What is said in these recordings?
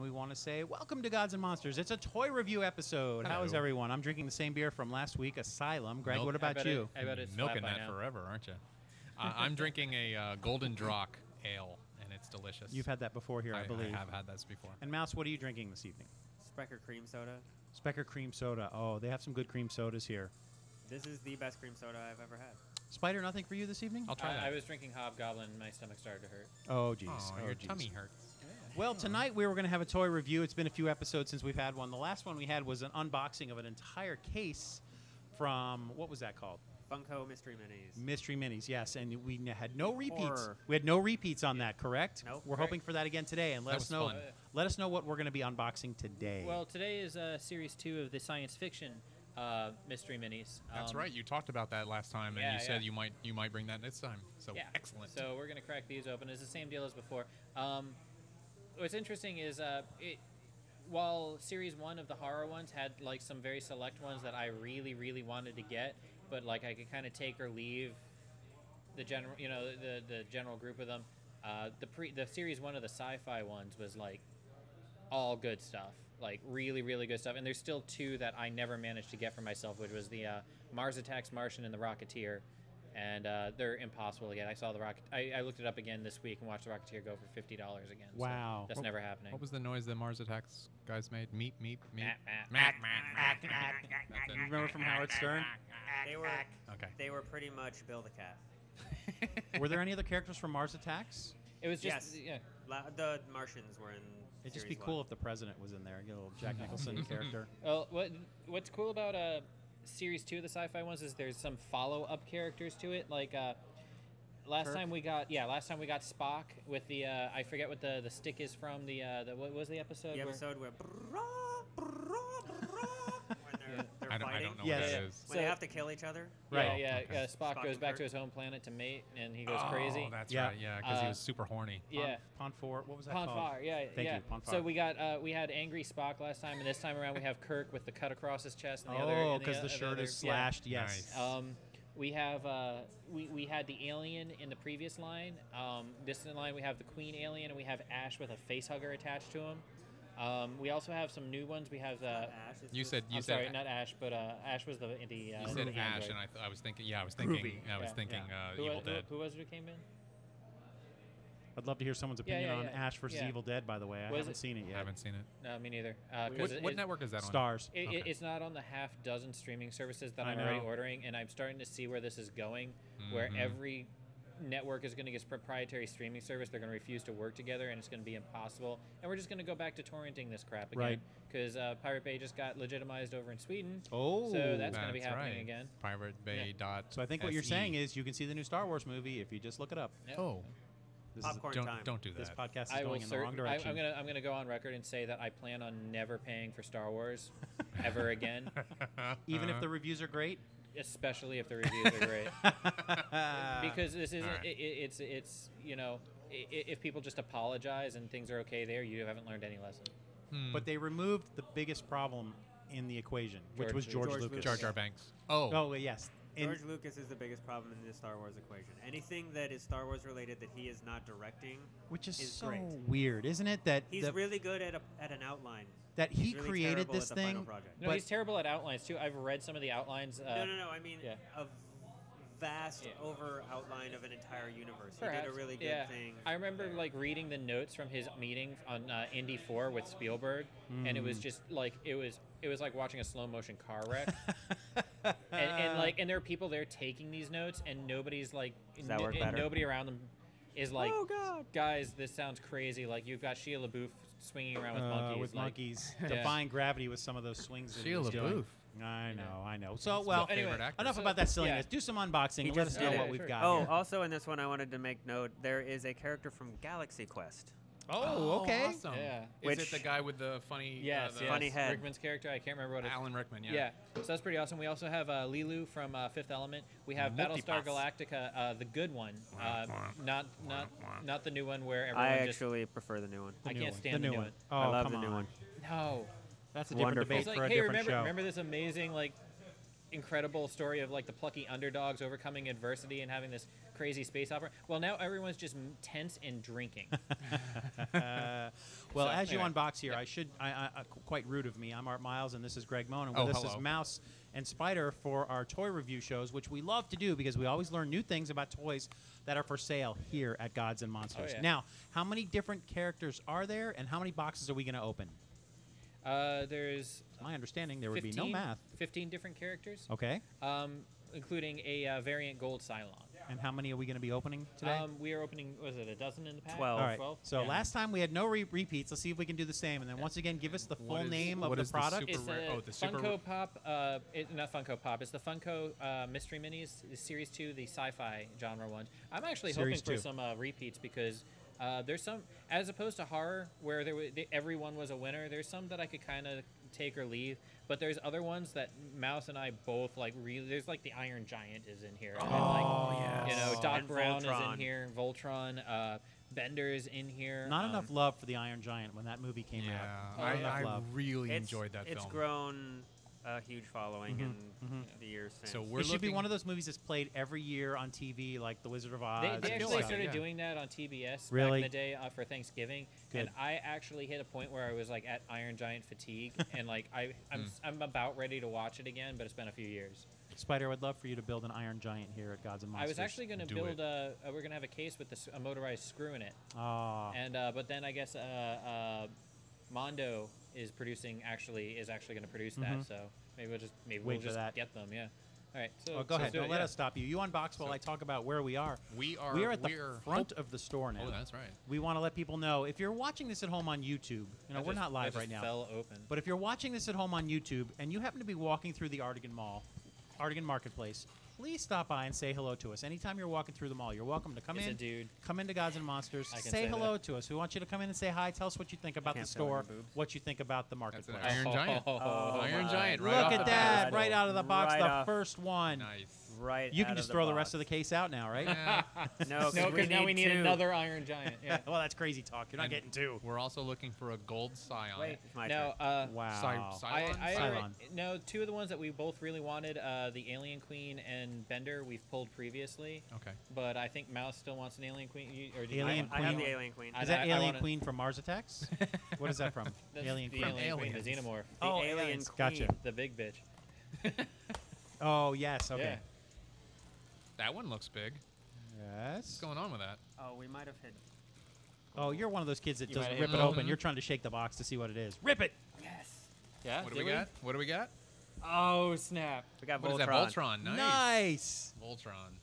and we want to say welcome to Gods and Monsters. It's a toy review episode. How is everyone? I'm drinking the same beer from last week, Asylum. Greg, Milk- what I about bet you? It, I bet it's milking that now. forever, aren't you? Uh, I'm drinking a uh, Golden Drock ale, and it's delicious. You've had that before here, I, I, believe. I have had this before. And Maus, what are you drinking this evening? Sprecher cream soda. Specker cream soda. Oh, they have some good cream sodas here. This is the best cream soda I've ever had. Spider, nothing for you this evening? I'll try I, that. I was drinking Hobgoblin, and my stomach started to hurt. Oh, jeez. oh, oh, your jeez. tummy hurts. Well, tonight we were going to have a toy review. It's been a few episodes since we've had one. The last one we had was an unboxing of an entire case from what was that called? Funko Mystery Minis. Mystery Minis, yes, and we had no repeats. Horror. We had no repeats on that, correct? Nope. We're Correct. hoping for that again today, and let That us know. fun. Let us know what we're going to be unboxing today. Well, today is uh, series two of the science fiction uh, mystery minis. That's Um, right. You talked about that last time, and yeah, you said yeah. you might you might bring that next time. So yeah. excellent. So we're gonna crack these open. It's the same deal as before. Um, what's interesting is uh, it. While series one of the horror ones had like some very select ones that I really, really wanted to get, but like I could kind of take or leave the general, you know, the the general group of them. Uh, the pre the series one of the sci-fi ones was like all good stuff, like really, really good stuff. And there's still two that I never managed to get for myself, which was the uh, Mars Attacks Martian and the Rocketeer, and uh, they're impossible to get. I saw the rocket. I, I looked it up again this week and watched the Rocketeer go for fifty dollars again. so Wow. that's What- never happening. what was the noise that Mars Attacks guys made? Meep meep meep. Remember from Howard Stern? They were Okay. they were pretty much Bill the Cat. were there any other characters from Mars Attacks? It was just Yes. yeah. La- the Martians were in. It'd just be series cool one. if the president was in there. Get a little Jack Nicholson character. Well, what what's cool about uh, series two of the sci-fi ones is there's some follow-up characters to it. Like uh, last Kirk? time we got yeah, last time we got Spock with the uh, I forget what the the stick is from the uh, the what was the episode? The where- episode where. brrrah, brrrah, brrrah, when they're, they're I don't, I don't know Yes. what Yeah, that yeah. When they have to kill each other. Right. Yeah, yeah. Okay. Uh, Spock, Spock goes back Kirk. to his home planet to mate, and he goes oh, crazy. that's Yeah. right. Yeah, because he Uh, was super horny. yeah. Pon Farr. What was that Pon called? Far, yeah, Thank yeah. you, Pon So we got uh, we had angry Spock last time, and this time around we have Kirk with the cut across his chest and the. Oh, because the, o- shirt other- is yeah. slashed. Yes. Nice. Um, we have uh, we, we had the alien in the previous line. Um, this line we have the queen alien, and we have Ash with a face hugger attached to him. Um, we also have some new ones. We have uh, Ash, You said you I'm said sorry, not Ash, but uh, Ash was the the. Uh, you said the Ash, and I, th- I was thinking. Yeah, I was thinking. Groovy. I was Yeah, thinking yeah. uh, who, Evil wa- who, Dead. who was it who came in? I'd love to hear someone's Yeah, opinion yeah, on. Ash versus Yeah. Evil Dead. By the way, I Was haven't it- seen it yet. I haven't seen it. No, me neither. Uh, 'cause What, it- what it- network is that on? Starz. It, Okay. it- It's not on the half dozen streaming services that I I'm already ordering, and I'm starting to see where this is going, where Mhm. every network is going to get its proprietary streaming service. They're going to refuse to work together, and it's going to be impossible. And we're just going to go back to torrenting this crap again, Right. Because uh, Pirate Bay just got legitimized over in Sweden, Oh, so that's going to be happening right. again. Pirate Bay dot. So I think what you're saying is you can see the new Star Wars movie if you just look it up. Yeah. Oh, This is Popcorn don't time. don't do that. this podcast is I will going in the cer- wrong I, direction. I'm gonna I'm gonna go on record and say that I plan on never paying for Star Wars ever again, Even Uh-huh. if the reviews are great. Especially if the reviews are great. because this isn't Alright. it, it- it's it's you know i- i- if people just apologize and things are okay there you haven't learned any lesson Hmm. but they removed the biggest problem in the equation, which was George, George Lucas. Lucas. Jar Jar Binks. Oh, Oh yes. In- George Lucas is the biggest problem in the Star Wars equation. Anything that is Star Wars related that he is not directing, which is, is so great. weird, isn't it? That he's really good at a, at an outline. That he really created this at the final thing. no But- he's terrible at outlines too i've read some of the outlines uh, no, no, no. I mean, yeah. a vast Yeah. over outline of an entire universe. he did a really good yeah. thing. i remember there. like reading the notes from his meeting on uh, indy 4 with spielberg and it was Mm. just like it was it was like watching a slow motion car wreck and, and like and there are people there taking these notes and nobody's like Does that n- work and better? nobody around them is like oh God. guys this sounds crazy like you've got Shia LaBeouf swinging around with Uh, monkeys with like, monkeys, Yeah. defying gravity with some of those swings. That he Shia. LaBeouf. I know, Yeah. I know. So That's well, anyway, actor. enough So- about that yeah. silliness. Do some unboxing. He and let us know did what it. we've Sure. got. Oh, here. also in this one, I wanted to make note there is a character from Galaxy Quest. Oh, okay. Awesome. Yeah. Is Which- it the guy with the funny? Yes, uh, the yes. Funny head. Rickman's character. I can't remember what it's. Alan Rickman. Yeah. Yeah. so that's pretty awesome. We also have uh, Leeloo from uh, Fifth Element. We have Battlestar Galactica, uh, the good one, uh, not not not the new one where everyone I just. actually prefer the new one. I new can't one. stand the new one. one. Oh, I love come the new on. one. No. That's a different Wonderful. debate It's like, for a hey, different remember show. remember this amazing like incredible story of like the plucky underdogs overcoming adversity and having this crazy space opera. Well, now everyone's just tense and drinking. Uh, Well, So, as you unbox here, Yep. I should, I, I, I- quite rude of me. I'm Art Miles, and this is Greg Mohn, and Oh, with us is. Maus and Spider for our toy review shows, which we love to do because we always learn new things about toys that are for sale here at Gods and Monsters. Oh, yeah. Now, how many different characters are there, and how many boxes are we going to open? Uh, there's My understanding there would be no math. 15 different characters, Okay, um, including a uh, variant gold Cylon. And how many are we going to be opening today? Um, we are opening, was it a dozen in the pack? Twelve. All right. 12? So Yeah. last time we had no re- repeats. Let's see if we can do the same. And then once again, give us the full What is- name of what the is the product. super- It's rare- oh, the super- Funko Pop, uh, it, not Funko Pop. It's the Funko uh, Mystery Minis, the Series Two, the sci-fi genre ones. I'm actually Series hoping two. for some uh, repeats because uh, there's some, as opposed to horror, where there wa- they, everyone was a winner. There's some that I could kind of take or leave, but there's other ones that Maus and I both like. Really, there's like the Iron Giant is in here. and, like, Oh, You know. Doc And Brown is in here. Voltron, uh, is in here. Not um, enough love for the Iron Giant when that movie came Yeah, out. Oh, Not I, I really It's, enjoyed that it's film. grown a huge following Mhm, in mhm. the years since. So we're it should be one of those movies that's played every year on TV, like The Wizard of Oz. They, they actually like started yeah. doing that on TBS back in the day uh, for Thanksgiving, and I actually hit a point where I was like at Iron Giant fatigue, and like I I'm, Mm. s- I'm about ready to watch it again, but it's been a few years. Spider, I would love for you to build an Iron Giant here at Gods and Monsters. I was actually going to build it. a, uh we're going to have a case with this, a motorized screw in it, Ah, and uh, but then I guess uh, uh, Mondo is producing actually is actually going to produce that, mm-hmm. so maybe we'll just maybe Wait we'll just that. get them, yeah. All right, so oh, go so ahead. do Don't it, let yeah. us stop you. You unbox while So- I talk about where we are. We are. we are at the we're front of the store now. Oh, that's right. we want to let people know if you're watching this at home on YouTube. You know, That we're just- not live that right just now. Fell open. But if you're watching this at home on YouTube and you happen to be walking through the Artegon Mall, Artegon Marketplace, please stop by and say hello to us. Anytime you're walking through the mall, you're welcome to come It's a in. dude. Come into Gods and Monsters. I can Say say hello that. to us. We want you to come in and say hi. Tell us what you think about the store, what you think about the marketplace. Iron Giant. Oh Iron my Giant. Right Look off at the that, bat. right out of the box, Right the off. first one. Nice. Right. You out can just the throw the box. rest of the case out now, right? No, No, because because now we need two. another Iron Giant. Yeah. well, that's crazy talk. You're not And- getting two. we're also looking for a gold scion. Wait, my now, turn. uh, Wow. Cy- I, Cylon? I Cylon. already- no, two of the ones that we both really wanted, uh, the Alien Queen and Bender, we've pulled previously, Okay. but I think Maus still wants an Alien Queen. You, or do you Alien want- I have the alien queen. Is that I Alien wanna- Queen from Mars Attacks? what is that from? That's Alien the Queen. Alien Queen, the Aliens. Xenomorph, the Oh, alien aliens. queen. Gotcha. the big bitch. Oh, yes. Okay. That one looks big. Yes. What's going on with that? Oh, we might have hit. Oh, you're one of those kids that You doesn't might rip have it hit- open. Mhm. You're trying to shake the box to see what it is. Rip it. Yes. Yeah. What do did we got? What do we got? Oh snap! We got What is Voltron. that? Voltron. Nice. Nice. Voltron.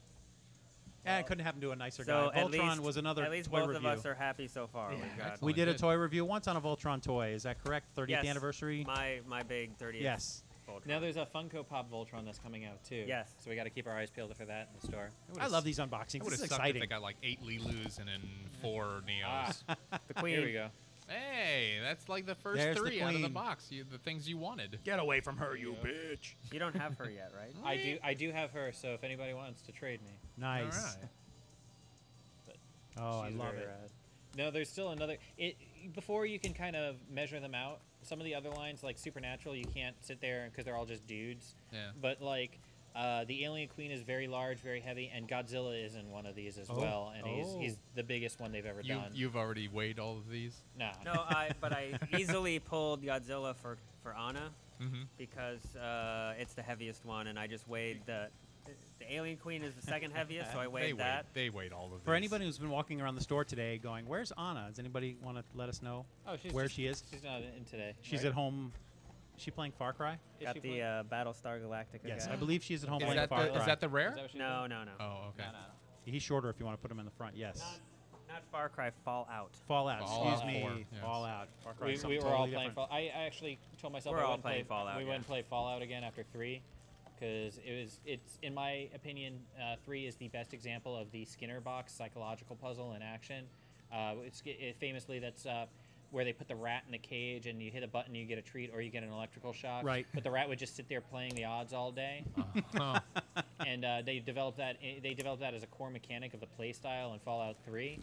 Yeah, it couldn't happen to a nicer So guy. at Voltron least, was another At least toy both review. of us are happy so far. Yeah, We've got excellent. we did a Good. toy review once on a Voltron toy. Is that correct? 30th Yes. anniversary. my my big 30th. yes. Voltron. Now there's a Funko Pop Voltron that's coming out too. Yes. So we got to keep our eyes peeled for that in the store. I love these It unboxings. would This have is sucked exciting. if they got like eight Leeloos and then four Neos. Ah, the queen. here we go. hey, that's like the first There's the three out of the queen. box. You, the things you wanted. Get away from her, you bitch. You don't have her yet, right? I do. I do have her. So if anybody wants to trade me, Nice. All right. Oh, I she's love very it. rad. No, there's still another. It before you can kind of measure them out. Some of the other lines, like Supernatural, you can't sit there because they're all just dudes. Yeah. But like, uh, the Alien Queen is very large, very heavy, and Godzilla is in one of these as Oh. well, and he's Oh. he's the biggest one they've ever You, done. you've already weighed all of these. no, No, I but I easily pulled Godzilla for for Anna Mm-hmm. because uh, it's the heaviest one, and I just weighed the the alien queen is the second heaviest, so I They weighed weighed, that. they weighed all of For anybody who's been walking around the store today going, where's Anna? Does anybody want to let us know oh, she's where just- she is? She's not in today. She's right? at home. Is she playing Far Cry? Is Got the uh, Battlestar Galactica. Yes, guy. I believe she's at home Is playing Far the, Cry. is that the rare? That No, no, no. Oh, okay. No, no, no. He's shorter if you want to put him in the front. Yes. Not Far Cry, Fallout. Fallout. Fallout excuse me. 4, yes. Fallout. Far Cry. We, we were something all playing. Fallout. I, I actually told myself We're I all wouldn't playing play, Fallout, We yeah. wouldn't play Fallout again after three, because it was it's in my opinion, uh, three is the best example of the Skinner box psychological puzzle in action. Uh, it's it, famously that's uh, where they put the rat in the cage and you hit a button, you get a treat, or you get an electrical shock. Right. But the rat would just sit there playing the odds all day. Oh, and uh, they developed that. They developed that as a core mechanic of the play style in Fallout Three,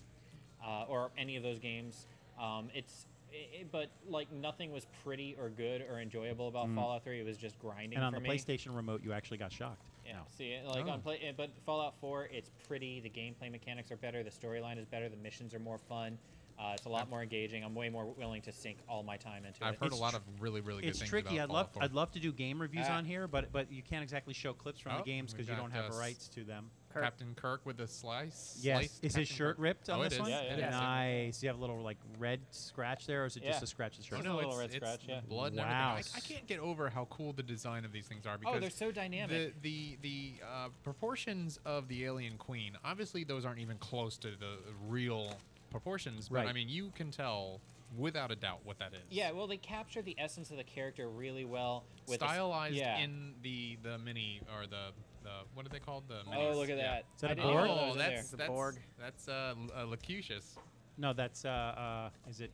uh, or any of those games. Um, it's, i i but like nothing was pretty or good or enjoyable about Mm. Fallout Three. It was just grinding And on for the me. PlayStation remote, you actually got shocked. Yeah. No. See, like Oh. on play, but Fallout Four, it's pretty. The gameplay mechanics are better. The storyline is better. The missions are more fun. Uh, it's a lot more engaging. I'm way more willing to sink all my time into it. I've heard It's a lot of really, really good It's things tricky. I'd about love Fallout 4. I'd love to do game reviews Ah. on here, but but you can't exactly show clips from Oh, the games because you don't have uh, rights to them. Kirk. Captain Kirk with the slice. Yes. sliced Is his shirt Kirk. ripped on oh, this it is. one? Yeah, yeah, It yeah. Nice. Do you have a little like red scratch there, or is it just a scratch of the Oh, shirt? Just a little red it's scratch, yeah. blood and Wow. everything. I, I can't get over how cool the design of these things are because oh, they're so dynamic. the the the uh, proportions of the alien queen. Obviously, those aren't even close to the real proportions. But I mean, you can tell without a doubt what that is. yeah, well, they capture the essence of the character really well. With the s- stylized yeah. in the the mini or the the what are they called the Oh, look at Yeah. that! Is that I a Borg? Oh, was in that's there. that's Borg. that's uh, L- uh, Locutus. No, that's uh, uh is it?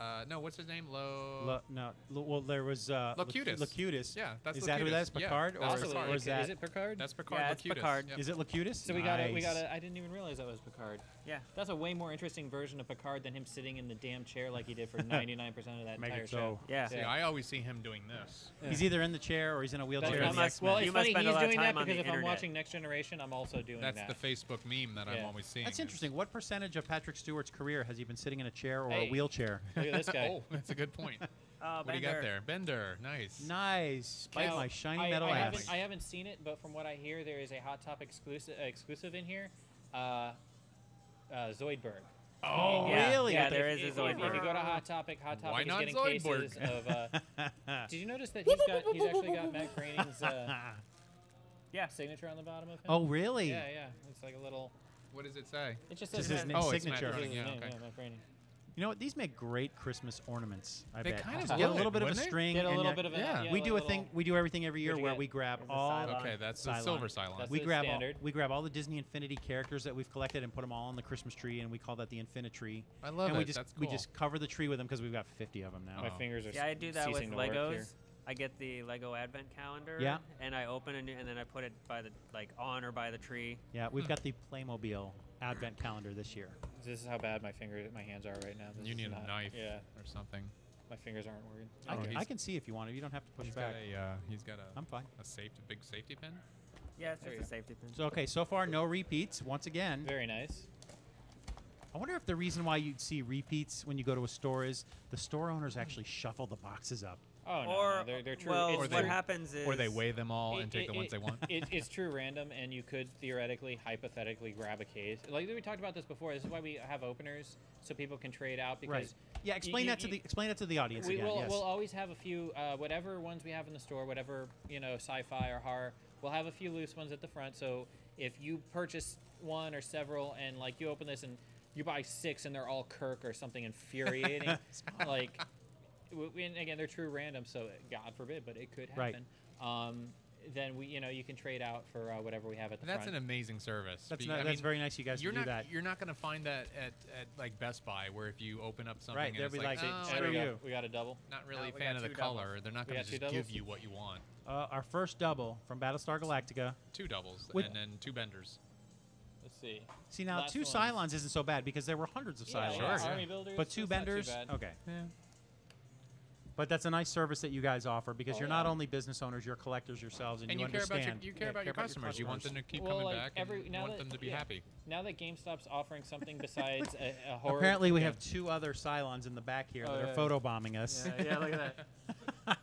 Uh, no, what's his name? Lo. Lo, no, Lo- well there was uh, Loc- Locutus. Locutus. Yeah, that's is that who that is? Locutus. Yeah, Picard, that's or, is, Picard. or is that Is it Picard? That's Picard. Yeah, Locutus. Picard. Yep. is it Locutus? So we got it. We got it. I didn't even realize that was Picard. Yeah. That's a way more interesting version of Picard than him sitting in the damn chair like he did for 99% of that Make entire it show. so. Yeah. See, Yeah. I always see him doing this. He's either in the chair or he's in a wheelchair. That's Yeah. in the must- X-Men. well, you it's must funny spend a he's lot of doing time that on because if I'm internet. watching Next Generation, I'm also doing That's that. the Facebook meme that I'm Yeah. always seeing. That's interesting. What percentage of Patrick Stewart's career has he been sitting in a chair or Hey. a wheelchair? Look at this guy. oh, that's a good point. Oh, what do you got there? Bender. Nice. Nice. Bite Now, my shiny I, metal I ass. Haven't, I haven't seen it, but from what I hear, there is a Hot Topic exclusive uh, exclusive in here. Uh, uh, Zoidberg. oh, Yeah, really? yeah, If- there if, is a Zoidberg. if you go to Hot Topic, Hot Why Topic is not getting Zoidberg? cases of. Uh, did you notice that he's got he's actually got Matt Groening's uh, Yeah. signature on the bottom of him? oh, really? Yeah, yeah. It's like a little. What does it say? It just Just says his Matt- name- Oh, it's Matt signature. Groening, yeah, name, okay. yeah, Matt Groening. You know what? These make great Christmas ornaments. I They bet. kind of Just get a would, little bit of a wouldn't they? string. Get a and little bit of a yeah. yeah, we do a little- thing. We do everything every year What'd you where get? we grab There's a all. Cylon. Okay, that's the Cylon. silver Cylon. That's we the grab all, standard. we grab all the Disney Infinity characters that we've collected and put them all on the Christmas tree, and we call that the Infinitree. I love and it. we just that's we cool. just cover the tree with them because we've got 50 of them now. My Oh. fingers are. Yeah, I do that with ceasing to work here. Legos. I get the Lego Advent calendar. Yeah. And I open a new, and then I put it by the like on or by the tree. Yeah, we've hmm. got the Playmobil Advent calendar this year. This is how bad my fingers, my hands are right now. This You need not- a knife Yeah, or something. my fingers aren't working. I, Oh, can, I can see if you want to. You don't have to push He's back. got a uh, he's got a, I'm fine. a safety big safety pin. Yeah, it's There just you a safety pin. So okay, so far no repeats. Once again, Very nice. I wonder if the reason why you'd see repeats when you go to a store is the store owners actually shuffle the boxes up. Oh no, or no, they're they're true. well, Or what they- true- happens is Or they weigh them all it- and take it- the ones it- they want. it- it's true random, and you could theoretically, hypothetically grab a case. Like we talked about this before. This is why we have openers so people can trade out because Right. Yeah, explain you- that to you- the explain that to the audience we again. will yes. we'll always have a few uh, whatever ones we have in the store, whatever you know, sci-fi or horror. We'll have a few loose ones at the front. So if you purchase one or several, and like you open this and you buy six, and they're all Kirk or something infuriating, like. W- And again, they're true random, so God forbid, but it could Right. happen. Um, then we, you know, you can trade out for uh, whatever we have at the That's an amazing service. that's not, that's mean, very nice. You guys You're to do not that. you're not gonna find that at, at like Best Buy where if you open up something Right, and they'll it's be like, like, oh, screw we, got, you. we got a double. not really Uh, a fan of the two color. doubles. They're not gonna just give you what you want. Uh, our first double from Battlestar Galactica. Two doubles With- and then two benders. Let's see. See now, Last two one's- Cylons isn't so bad because there were hundreds of Yeah, Cylons. Sure, Army yeah. builders. But two that's not too benders. Okay. Yeah. But that's a nice service that you guys offer because Oh, you're not only business owners, you're collectors yourselves, and, And you, care understand. about your you care Yeah, about your customers. You want them to keep Well, coming like, back every- and now want that- them to be yeah. happy. Now that GameStop's offering something besides a, a horror. Apparently, we have two other Cylons in the back here Oh, that yeah. are photobombing us. Yeah, yeah, look at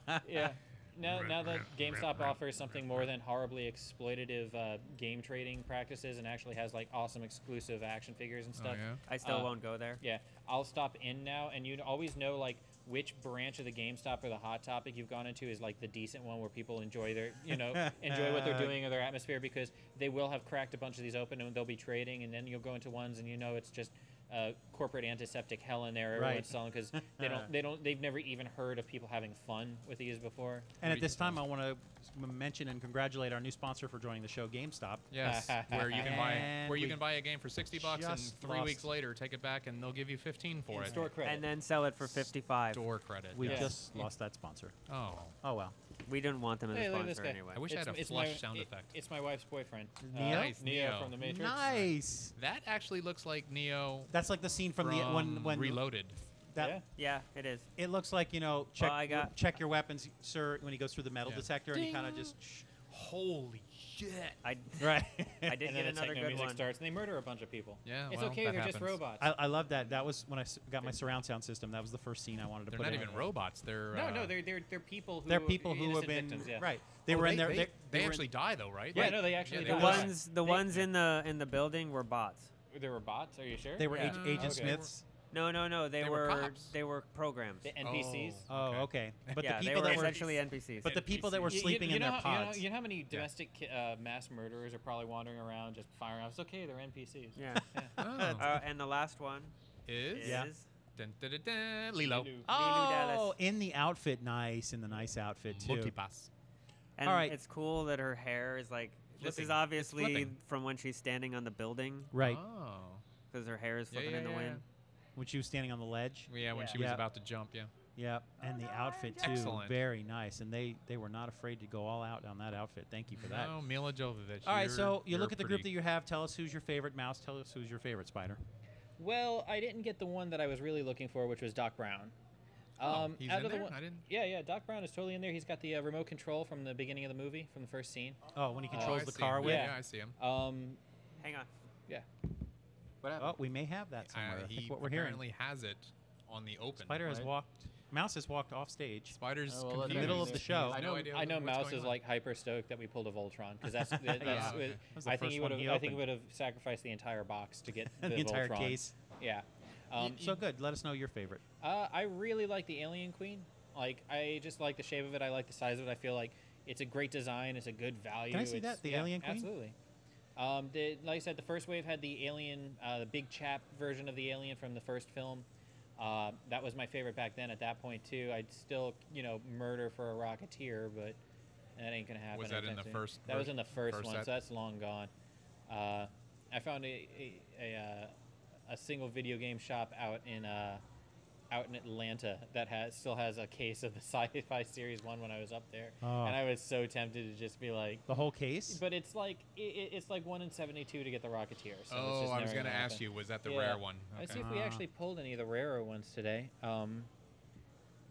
that. yeah. Now, now that GameStop offers something more than horribly exploitative uh, game trading practices and actually has like awesome exclusive action figures and Oh, stuff, yeah. I still Uh, won't go there. yeah, I'll stop in now, and you always know like which branch of the GameStop or the hot topic you've gone into is like the decent one where people enjoy their, you know, enjoy what they're doing or their atmosphere because they will have cracked a bunch of these open and they'll be trading, and then you'll go into ones and you know it's just uh, corporate antiseptic hell in there. Everyone's Right. selling because they don't, they don't, they've never even heard of people having fun with these before. And at this time, I want to mention and congratulate our new sponsor for joining the show, GameStop. Yes, where you can buy where you can buy a game for sixty bucks and three weeks later take it back and they'll give you fifteen for it. Store credit. And then sell it for 55. Store credit. We Yeah. just lost that sponsor. Oh, Oh well. We didn't want them as Hey, a look sponsor anyway. I wish I had a it's flush my, sound it- effect. It's my wife's boyfriend. Neo? Uh, Nice, Neo Neo. from the Matrix. Nice. that actually looks like Neo That's like the scene from, the when when Reloaded. that Yeah. Yeah, it is. it looks like you know check I got- check your weapons, sir. When he goes through the metal Yeah. detector and he kind of just. Holy shit. I Right. I did and get then another techno good music one. starts and they murder a bunch of people. Yeah, it's well, okay. that They're just robots. I, I love that. That was when I got my surround sound system. That was the first scene I wanted to They're put not in. even robots. They're no, uh, no, they're they're they're people who They're people who have been victims, yeah. right. They oh, were in there. They, They, they were in- actually die though, right? Yeah, Like- no, they actually they The die. die. ones the ones in the in the building were bots. There were bots. Are you sure? They were Yeah. Ag- Agent. Smiths. No, no, no. They, They were were cops. they were programs. the NPCs. Oh, Okay. okay. But yeah, the they people were that were essentially NPCs. but the people that were You- you- sleeping you in know their how- you know- pods. You know, how many domestic ki- uh, mass murderers are probably wandering around just firing off? It's okay. They're NPCs. yeah. Oh. uh, and the last one is is Yeah. dun, dun, dun, dun, Lilo. Lulu. oh, Dallas. in the outfit, nice, in the nice outfit too. Multipass. and All right. it's cool that her hair is like this is It's obviously flipping. from when she's standing on the building Right, Oh. because her hair is Yeah, flipping yeah, in the yeah, wind. When she was standing on the ledge. Yeah, when Yeah. she was Yeah. about to jump, yeah. Yep, and the outfit too, Excellent. very nice, and they they were not afraid to go all out on that outfit. Thank you for that. No, Milla Jovovich. All right, you're- so you look at the group that you have. Tell us who's your favorite mouse. Tell us who's your favorite spider. Well, I didn't get the one that I was really looking for, which was Doc Brown. Oh, Um, he's out in of the there? one- I didn't. Yeah, yeah. Doc Brown is totally in there. He's got the uh, remote control from the beginning of the movie, from the first scene. Oh, when he controls I the car him. with. Yeah, I see him. Um, Hang on. yeah. What Oh, we may have that somewhere. Uh, I he think what we're hearing. apparently has it on the open. Spider has right? walked. Maus has walked off stage. Spider's Oh, well, In the middle of the show. has I no know. idea I know. Maus is on. like hyper stoked that we pulled a Voltron because that's. that, that's Yeah, okay. it- was the I think he first would have. he I think he opened. would have sacrificed the entire box to get the, the entire Voltron. case. Yeah. Um, So good. Let us know your favorite. Uh, I really like the Alien Queen. Like, I just like the shape of it. I like the size of it. I feel like it's a great design. It's a good value. Can I see It's- that, the yeah, Alien Queen? Absolutely. Um, the, like I said, the first wave had the Alien, uh, the big chap version of the Alien from the first film. Uh, that was my favorite back then. At that point, too, I'd still, you know, murder for a Rocketeer, but that ain't gonna happen. Was that in the soon. first That was in the first, first one, set? so that's long gone. Uh, I found a a, a, uh, a single video game shop out in uh, out in Atlanta that has still has a case of the Sci-Fi Series One when I was up there, Oh. and I was so tempted to just be like, The whole case. but it's like i i- it's like one in seventy-two to get the Rocketeer. So it's oh, just I was going to gonna ask you, was that the Yeah. rare one? Let's see if we Ah. actually pulled any of the rarer ones today. Um,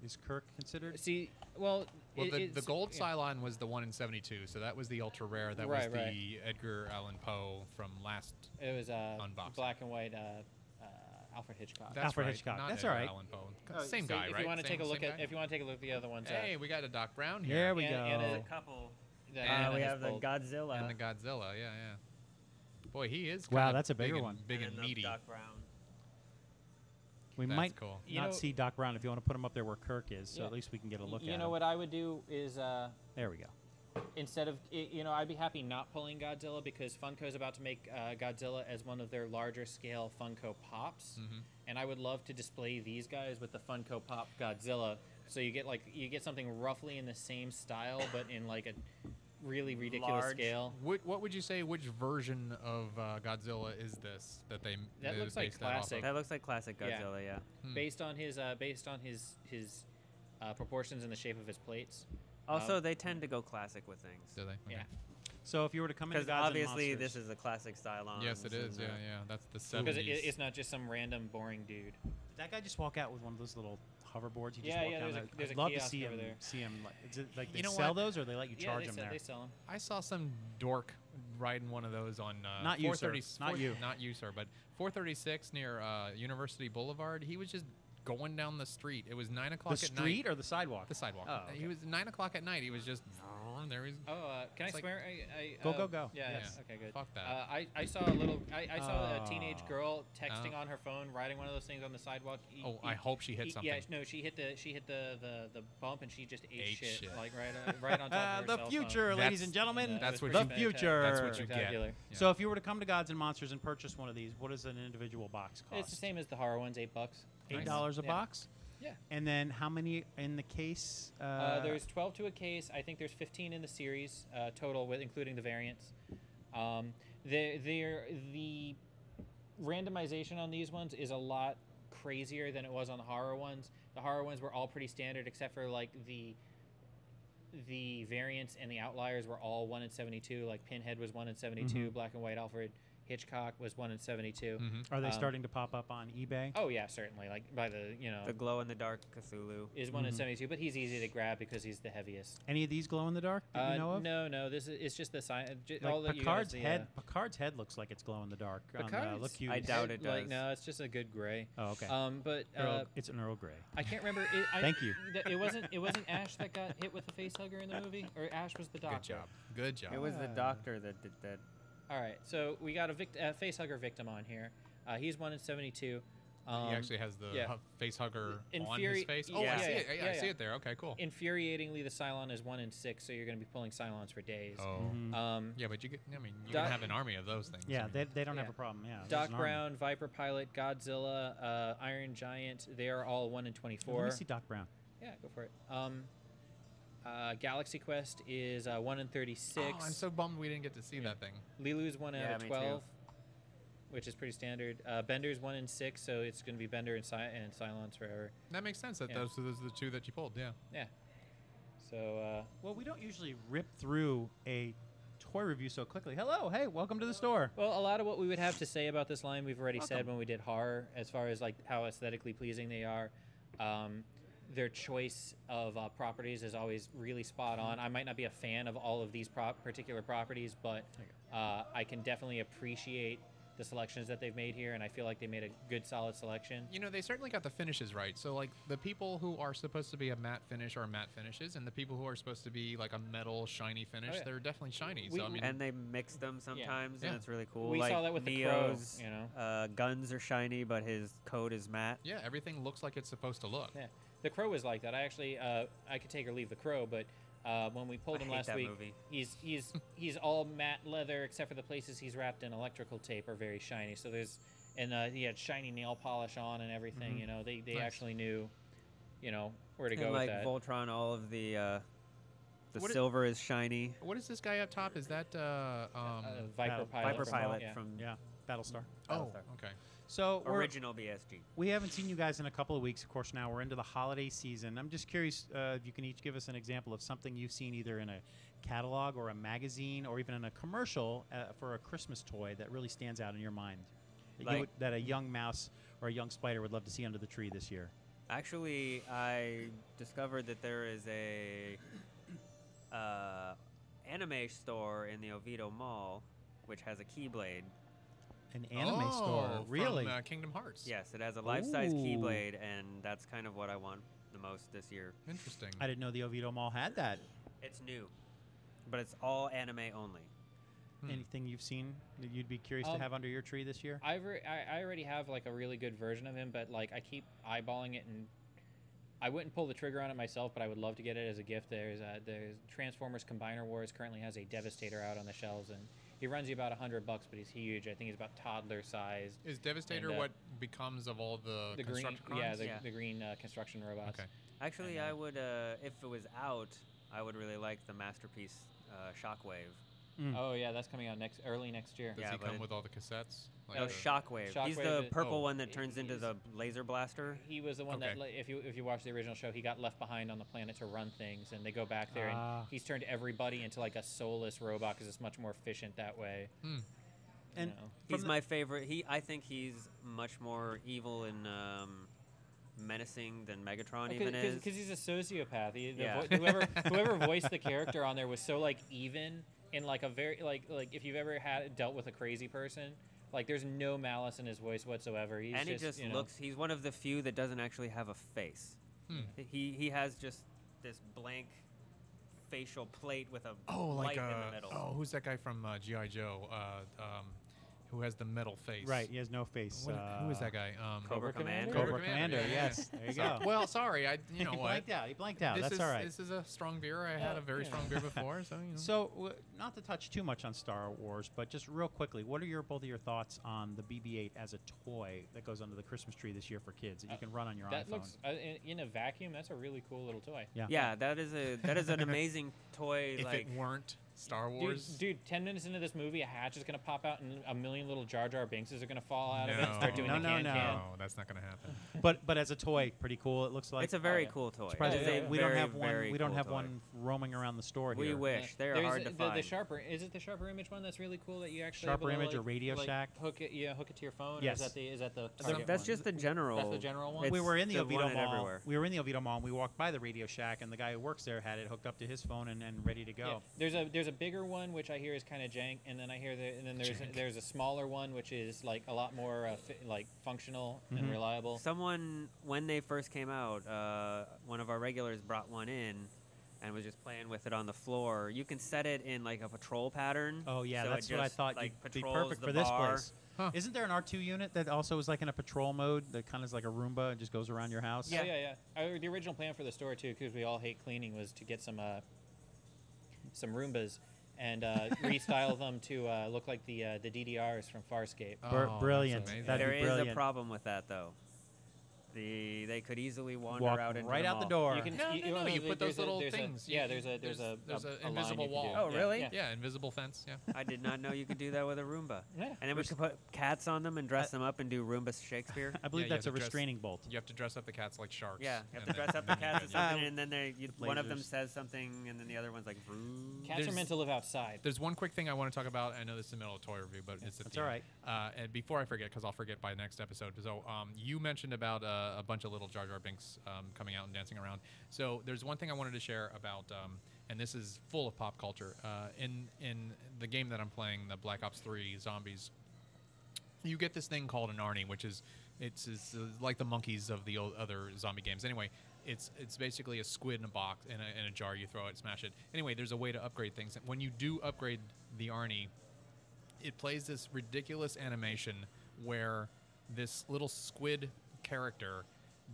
Is Kirk considered? see, well, Well, it- the, the it's- gold yeah. Cylon was the one in 72, so that was the ultra rare. That Right, was the right. Edgar Allan Poe from last. It was uh, Unboxing. black and white uh, Alfred Hitchcock. That's Alfred right, Hitchcock. not That's all right. Allan Poe. Oh, Same so guy, if right? you want to take a look at, guy? if you want to take a look at the other ones, uh, Hey, we got a Doc Brown here. There we And- and go. a- There's a couple. that Uh, Anna we have the pulled. Godzilla. and the Godzilla. Yeah, yeah. Boy, he is. Wow, that's a big bigger and- one. Big and and meaty. Doc Brown. we That's might cool. You not know- see Doc Brown if you want to put him up there where Kirk is, so Yeah. at least we can get a look you at him. You know what I would do is uh, There we go. Instead of you know I'd be happy not pulling Godzilla because funko is about to make uh, Godzilla as one of their larger scale Funko Pops, Mhm. and I would love to display these guys with the Funko Pop Godzilla. So you get like you get something roughly in the same style, but in like a really ridiculous Large. scale. What, what would you say? Which version of uh, Godzilla is this that they? That they looks like based that of? classic. That looks like classic Yeah. Godzilla, yeah. Hmm. based on his uh, based on his his uh, proportions and the shape of his plates. Also, Um, they tend to go classic with things. Do they? Okay. Yeah. So if you were to come into Because Gods and obviously Monsters- this is a classic style on. Yes, it is. Yeah, yeah. That's the Because seventies. it, it's not just some random boring dude. Did that guy just walk out with one of those little hoverboards. You just Yeah, walk yeah, down there's a- there. there's I'd a love to kiosk see over him. there. See him. Like, is it like they You know sell what? those or they let you yeah, charge they, them sell, there? they sell them. I saw some dork riding one of those on uh, Not you, sir. 430 Not you. not you, sir. But 436 near uh, University Boulevard. He was just going down the street. It was nine The o'clock at street night. or the sidewalk? the sidewalk. Oh, He was nine o'clock at night. He was just there. He's Oh, uh, can I It's like- swear? I, I, Go, uh, go, go. Yeah, Yes. yeah. Okay, good. Fuck that. Uh, I, I saw a little. I, I saw a teenage Oh. girl texting Oh. on her phone, riding one of those things on the sidewalk. E- Oh, I e- hope she hit e- something. Yeah, no, she hit the she hit the the, the bump and she just ate, Ate shit, shit. like right on, right on top Uh, of her the cell future, phone. ladies That's- and gentlemen. Yeah, it that's what the you- fantastic. future. That's what you get. Yeah. So if you were to come to Gods and Monsters and purchase one of these, what does an individual box cost? It's the same as the horror ones, eight bucks. Eight dollars a Yeah. box. Yeah. And then how many in the case? Uh, Uh, there's 12 to a case. I think there's 15 in the series uh, total, with including the variants. Um, the the randomization on these ones is a lot crazier than it was on the horror ones. The horror ones were all pretty standard, except for like the the variants and the outliers were all one in 72. Like Pinhead was one in 72. Mhm. Black and White Alfred, Hitchcock was one in seventy two. Mhm. Are they Um, starting to pop up on eBay? Oh yeah, certainly. Like by the you know The glow in the dark Cthulhu. is one in Mhm. seventy two, but he's easy to grab because he's the heaviest. Any of these glow in the dark that Uh, you know of? No, no. This is it's just the sign. J- all Like that you guys Picard's see, head. uh, Picard's head looks like it's glow in the dark. on the look you. I doubt head, it Like does. no, it's just a good gray. Oh, okay. Um, but Earl- uh, it's an Earl Grey. I can't remember. It, I, Thank you. th- It wasn't. It wasn't Ash that got hit with the face hugger in the movie, or Ash was the doctor. Good job. Good job. It was the doctor that did that. All right, so we got a vict- uh, face hugger victim on here. Uh, he's one in seventy-two. Um, he actually has the yeah. face hugger on Infuri- his face. Oh, yeah, I see it. Yeah, yeah, I see it there. Okay, cool. infuriatingly, the Cylon is one in six, so you're going to be pulling Cylons for days. Oh. Mhm. Um, Yeah, but you get. I mean, you Doc- can have an army of those things. I yeah, mean, they, they don't have a problem. Yeah. Doc an army. Brown, Viper Pilot, Godzilla, uh, Iron Giant, they are all one in 24. Let me see Doc Brown. Yeah, go for it. Um, uh, Galaxy Quest is uh, one in thirty-six. Oh, I'm so bummed we didn't get to see that thing. Leeloo's one Yeah, out of me too. twelve, which is pretty standard. Uh, Bender's one in six, so it's going to be Bender and, si- and Cylons forever. That makes sense. That Yeah. those, those are the two that you pulled. Yeah. Yeah. So uh, Well, we don't usually rip through a toy review so quickly. Hello, hey, welcome to the store. Well, a lot of what we would have to say about this line, we've already said Welcome. when we did horror, as far as like how aesthetically pleasing they are. Um, their choice of uh, properties is always really spot on. I might not be a fan of all of these prop- particular properties, but uh, I can definitely appreciate the selections that they've made here, and I feel like they made a good, solid selection. You know, they certainly got the finishes right. So, like, the people who are supposed to be a matte finish are matte finishes, and the people who are supposed to be like a metal shiny finish, Oh, yeah. they're definitely shiny. We- so, I mean, And they mix them sometimes, Yeah. and it's really cool. We like saw that with the Crow, you know. uh, guns are shiny, but his coat is matte. yeah, everything looks like it's supposed to look. Yeah, the Crow is like that. I actually, uh, I could take or leave the Crow, but uh, when we pulled I him hate last that week, movie. he's he's he's all matte leather except for the places he's wrapped in electrical tape are very shiny. So there's and uh, he had shiny nail polish on and everything. Mhm. You know, they they Nice. actually knew, you know, where to go and with like that. Voltron, all of the uh, the What silver is shiny. What is this guy up top? Is that uh, um? uh, Viper Pilot. Viper from- Pilot yeah. from Yeah, Battlestar. oh, Battlestar. okay. So original BSG. we haven't seen you guys in a couple of weeks. Of course, now we're into the holiday season. I'm just curious uh, if you can each give us an example of something you've seen either in a catalog or a magazine or even in a commercial uh, for a Christmas toy that really stands out in your mind. That, you would, that a young mouse or a young spider would love to see under the tree this year. Actually, I discovered that there is a uh, anime store in the Oviedo Mall, which has a Keyblade. An anime store, Oh, really? From, uh, Kingdom Hearts. Yes, it has a life-size Ooh. Keyblade, and that's kind of what I want the most this year. Interesting. I didn't know the Oviedo Mall had that. It's new, but it's all anime only. Hmm. Anything you've seen that you'd be curious Um, to have under your tree this year? I've re- I, I already have like a really good version of him, but like I keep eyeballing it, and I wouldn't pull the trigger on it myself, but I would love to get it as a gift. There's uh, there's Transformers Combiner Wars currently has a Devastator out on the shelves, and he runs you about a hundred bucks, but he's huge. I think he's about toddler size. Is Devastator And, uh, what becomes of all the, The green, construction yeah, the, Yeah. the green uh, construction robots. Okay. Actually, And, uh, I would, uh, if it was out, I would really like the masterpiece uh, Shockwave. Mm. Oh yeah, that's coming out next early next year. Does Yeah, he come with all the cassettes? Like No, the- Shockwave. He's the purple oh. one that turns into the laser blaster. He was the one that, Okay. like, if you if you watch the original show, he got left behind on the planet to run things, and they go back there, Ah. and he's turned everybody into like a soulless robot because it's much more efficient that way. Hmm. And know. He's my favorite. He, I think he's much more evil and um, menacing than Megatron even is. because he's a sociopath. He, the Yeah. vo- whoever whoever voiced the character on there was so like even in like a very like like if you've ever had dealt with a crazy person, like there's no malice in his voice whatsoever. He's and he just, just you know, looks. He's one of the few that doesn't actually have a face. Hmm. He he has just this blank facial plate with a Oh, like light uh, in the middle. oh, who's that guy from uh, GI Joe? Uh, um, who has the metal face? Right, he has no face. What- who is uh, that guy? Um, Cobra Cobra Commander. Commander? Cobra Commander, yes. There you So- go. well, sorry, I you know he what? blanked out. He blanked out. This That's is all right. this is a strong beer. I had a very yeah. strong beer before, so you know. So, w- not to touch too much on Star Wars, but just real quickly, what are your both of your thoughts on the BB-8 as a toy that goes under the Christmas tree this year for kids that you Uh, can run on your that iPhone? looks uh, in, in a vacuum. That's a really cool little toy. yeah. Yeah, that is a that is an amazing toy. if like it weren't Star Wars. dude, ten minutes into this movie, a hatch is gonna pop out, and a million little Jar Jar Binkses are gonna fall out of it and start doing No, the no, can no. can. No, that's not gonna happen. But but as a toy, pretty cool. It looks like. it's a very oh, yeah. cool toy. Surprised It's yeah, yeah. we don't have one. We don't cool have toy. one roaming around the store We here. We wish they are There's hard to the, find. the sharper is it the sharper image one that's really cool that you actually Sharper able to, Image or Radio like Shack? hook it yeah hook it to your phone Yes. or is that the is that the That's- Target that's one? just the general. that's the general one we were in the, the Oviedo Mall. We were in the Oviedo Mall. and We walked by the Radio Shack, and the guy who works there had it hooked up to his phone and, and ready to go. There's a there's a bigger one which I hear is kind of jank, and then I hear that, and then there's a, there's a smaller one which is like a lot more uh, fi- like functional Mhm. and reliable. Someone, when they first came out, uh, one of our regulars brought one in and was just playing with it on the floor. You can set it in like a patrol pattern. Oh yeah, so it that's what I thought. Like, You'd be patrols perfect the for this bar. place. Huh. Isn't there an R2 unit that also is like in a patrol mode that kind of is like a Roomba and just goes around your house? Yeah, yeah, yeah. I, the original plan for the store too, because we all hate cleaning, was to get some uh, some Roombas and uh, restyle them to uh, look like the uh, the DDRs from Farscape. Oh, Br- brilliant. amazing. That'd There be is a problem with that though. The they could easily wander Walk out into right the out the mall. door. You can No, you, no, no, know, you put those there's a- little a- things. yeah, there's a there's, a there's a, a a invisible you can do. wall. Oh, Yeah, really? Yeah. Yeah, invisible fence. Yeah. I did not know you could do that with a Roomba. Yeah. And then we could put cats on them and dress them up and do Roomba Shakespeare. I believe you have that's a to dress- restraining bolt. You have to dress up the cats like sharks. Yeah, you have to dress up the cats as Uh, something, and then they, one of them says something, and then the other one's like, "Vroom." Cats are meant to live outside. There's one quick thing I want to talk about. I know this is the middle of toy review, but it's at That's the all end. Uh, and before I forget, because I'll forget by next episode. So um, you mentioned about a bunch of little Jar Jar Binks um, coming out and dancing around. So there's one thing I wanted to share about, um, and this is full of pop culture. Uh, in in the game that I'm playing, the Black Ops 3 Zombies, you get this thing called an Arnie, which is it's, it's uh, like the monkeys of the other zombie games. Anyway, it's it's basically a squid in a box in a, in a jar. You throw it, smash it. Anyway, there's a way to upgrade things. When you do upgrade the Arnie, it plays this ridiculous animation where this little squid character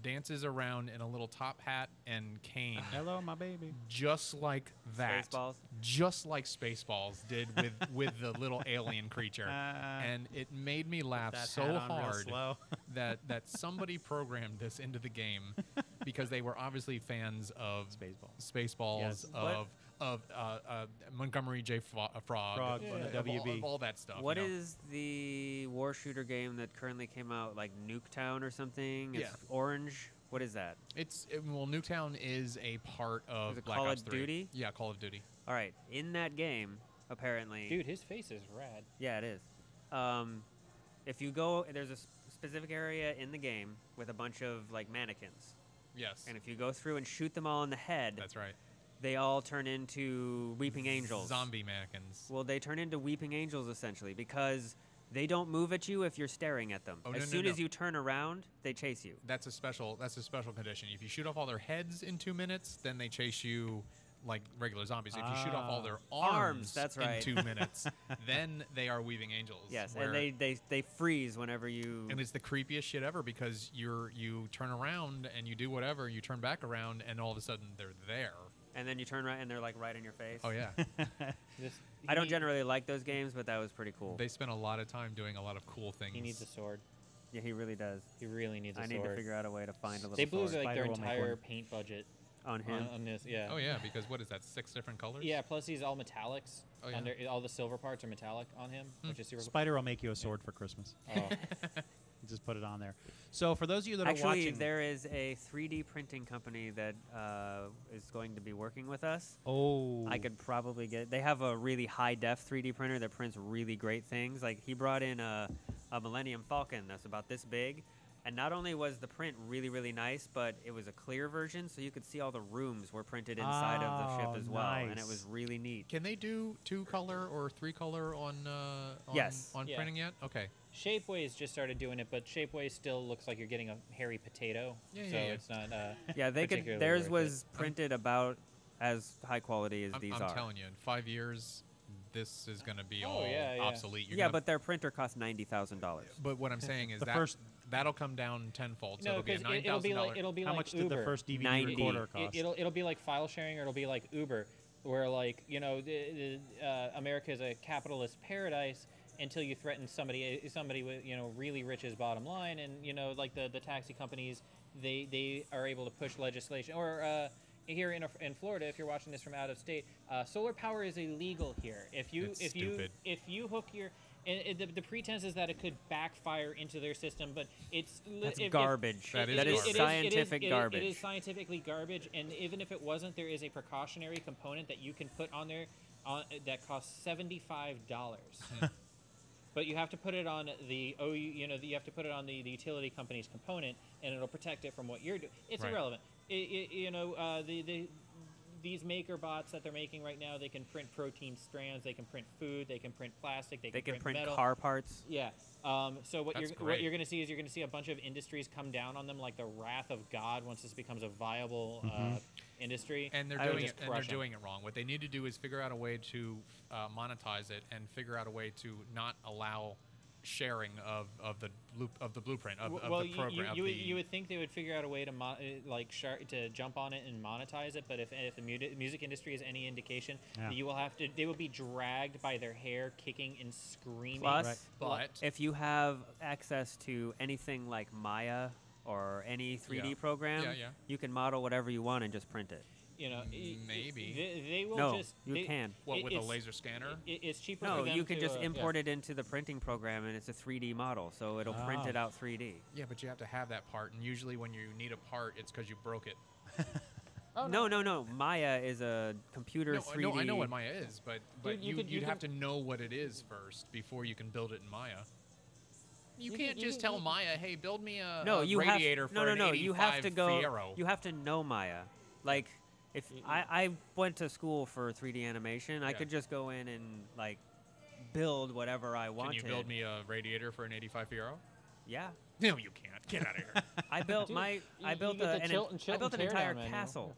dances around in a little top hat and cane Hello, my baby. just like that Spaceballs? just like spaceballs did with with the little alien creature Uh, and it made me laugh so hat on real hard that that somebody programmed this into the game because they were obviously fans of Spaceballs. Spaceballs Yes. What- of of uh, uh, Montgomery J. Fro- uh, Frog, Frog on the of all- WB. of all that stuff. What you know? is the war shooter game that currently came out, like Nuketown or something? It's Yeah. orange. What is that? It's it, well, Nuketown is a part of Black Call Ops of 3. Duty? Yeah, Call of Duty. All right, in that game, apparently. Dude, his face is rad. Yeah, it is. Um, if you go, there's a specific area in the game with a bunch of like mannequins, Yes, and if you go through and shoot them all in the head, that's right. They all turn into weeping angels. Zombie mannequins. Well, they turn into weeping angels essentially because they don't move at you if you're staring at them. Oh, as no, no, soon no. as you turn around, they chase you. That's a special. That's a special condition. If you shoot off all their heads in two minutes, then they chase you like regular zombies. If you shoot off all Ah. their arms, Arms, that's right. in two minutes, then they are weaving angels. Yes, and they, they they freeze whenever you. and it's the creepiest shit ever because you're you turn around and you do whatever, you turn back around, and all of a sudden they're there. And then you turn right and they're like right in your face. Oh yeah, This, I don't generally like those games, but that was pretty cool. they spent a lot of time doing a lot of cool things. He needs a sword. yeah, he really does. He really needs a I sword. I need to figure out a way to find a little they blew sword like their Spider entire paint budget on him. on, on this. Yeah. Oh yeah, because what is that? Six different colors. Yeah. Plus, he's all metallics. Oh, yeah. Under all the silver parts are metallic on him, Hmm. which is super. Spider will make you a sword for Christmas. Oh. Just put it on there. So for those of you that are Actually, watching, there is a 3D printing company that uh, is going to be working with us. oh, I could probably get. They have a really high def 3D printer that prints really great things. Like he brought in a, a Millennium Falcon that's about this big, and not only was the print really really nice, but it was a clear version, so you could see all the rooms were printed inside of the Oh, ship as well, and it was really neat. Can they do two color or three color on uh, on, Yes. on Yeah. printing yet? Okay. Shapeways just started doing it, but Shapeways still looks like you're getting a hairy potato. Yeah, so yeah, yeah. it's not. Uh, Yeah, they could. Theirs worth it. was printed about as high quality as I'm, these I'm are. telling you, in five years, this is going to be Oh, all yeah, yeah. obsolete. You're yeah, but their printer cost ninety thousand dollars. but what I'm saying is The that first- that'll come down tenfold. So no, it'll be a because nine it, will be like it'll be how like much Uber. did the first DVD 90. recorder It, cost? it'll it'll be like file sharing, or it'll be like Uber, where like you know the, the, uh, America is a capitalist paradise until you threaten somebody somebody with you know really rich's bottom line, and you know like the the taxi companies they they are able to push legislation or. Uh, here in, in Florida, if you're watching this from out of state, uh, solar power is illegal here. If you It's if stupid. you if you hook your and it, the, the pretense is that it could backfire into their system, but it's That's if- if- garbage. That is that is garbage. it scientific it is- garbage. It is scientifically garbage, and even if it wasn't, there is a precautionary component that you can put on there on, that costs seventy five dollars. but you have to put it on the oh you, you know you have to put it on the, the utility company's component, and it'll protect it from what you're doing. It's Right. irrelevant. It, it, you know uh, the the these maker bots that they're making right now, they can print protein strands, they can print food, they can print plastic, they, they can print metal. car parts. Yeah. Um, so what That's you're what you're going to see is you're going to see a bunch of industries come down on them like the wrath of God once this becomes a viable Mm-hmm. uh, industry. and they're I doing it and they're crush 'em. doing it wrong. What they need to do is figure out a way to uh, monetize it and figure out a way to not allow sharing of, of the loop of the blueprint of, W- of the program. you, you, would, the- you would think they would figure out a way to mo- uh, like shar- to jump on it and monetize it, but if, if the music industry is any indication, Yeah. you will have to they will be dragged by their hair, kicking and screaming. Plus, Right. but if you have access to anything like Maya or any 3D Yeah. program, Yeah, yeah. you can model whatever you want and just print it. You know, i- i- Maybe. they, they will No, just you they- can. what with a laser scanner? it- it's cheaper. No, for them you can to, just uh, yeah. import it into the printing program and it's a 3D model, so it'll print Oh. it out 3D. yeah, but you have to have that part, and usually when you need a part, it's because you broke it. Oh, no, no, no. Maya is a computer No, 3D. no, I know what Maya is, but but Dude, you you, could- you would have to know what it is first before you can build it in Maya. You, You can't can- just can- tell you- Maya, "Hey, build me a, no, a you radiator have for no, no, an no. You have to go. Fiero." You have to know Maya. Like, if I I went to school for 3D animation, I could just go in and like build whatever I wanted. Can wanted. you build me a radiator for an 85 Fiero? Yeah, No, you can't. Get out of here. I built Dude, my. you- I built a, an, tilt en- I built an entire down menu. castle.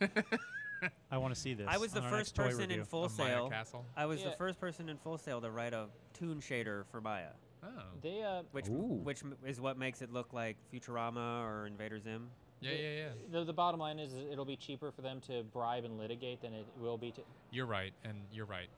Yeah. I want to see this. I was the first person in. Full A Sail. I was Yeah. the first person in Full Sail to write a toon shader for Maya, Oh. They uh, which Ooh. which is what makes it look like Futurama or Invader Zim. Yeah, yeah, yeah. the, the bottom line is, is it'll be cheaper for them to bribe and litigate than it will be to. You're right, and you're right.